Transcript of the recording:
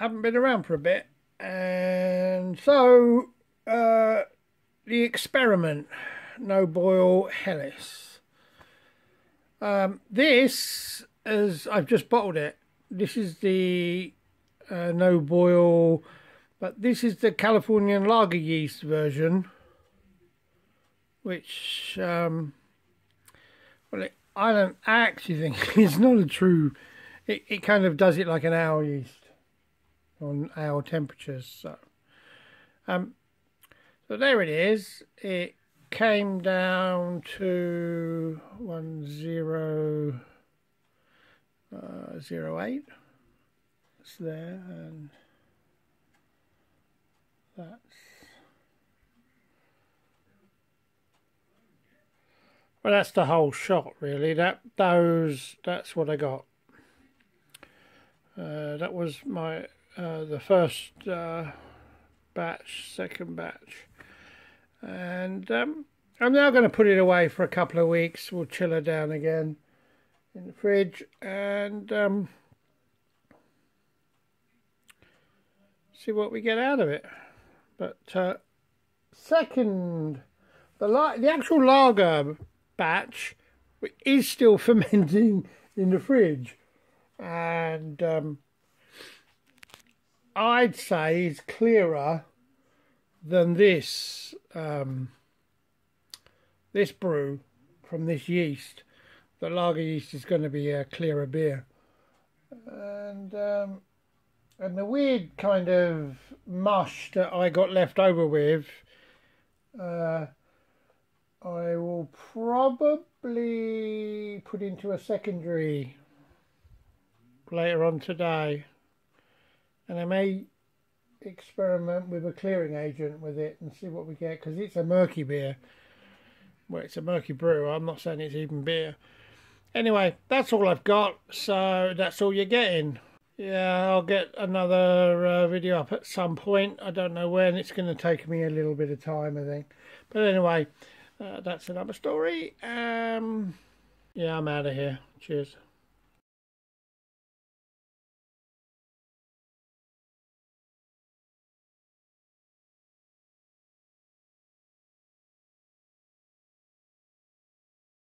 haven't been around for a bit, and so uh, the experiment, no boil Helles. Um, this is I've just bottled it. This is the uh, no boil, but this is the Californian lager yeast version, which um, well, it, I don't actually think it's not a true. It, it kind of does it like an ale yeast on our temperatures. So, um, so there it is. It came down to one zero uh, zero eight. It's there and that's. Well, that's the whole shot, really. That those that's what I got. Uh, that was my uh, the first uh, batch, second batch, and um, I'm now going to put it away for a couple of weeks. We'll chill her down again in the fridge and um, see what we get out of it. But uh, second, the the actual lager batch is still fermenting in the fridge, and um, I'd say is clearer than this um, this brew from this yeast. The lager yeast is going to be a clearer beer, and um, and the weird kind of mush that I got left over with. Uh, I will probably put into a secondary later on today and I may experiment with a clearing agent with it and see what we get because it's a murky beer. Well, it's a murky brew. I'm not saying it's even beer. Anyway, that's all I've got. So that's all you're getting. Yeah, I'll get another uh, video up at some point. I don't know when. It's going to take me a little bit of time, I think. But anyway, uh, that's another story. Um, yeah, I'm out of here. Cheers.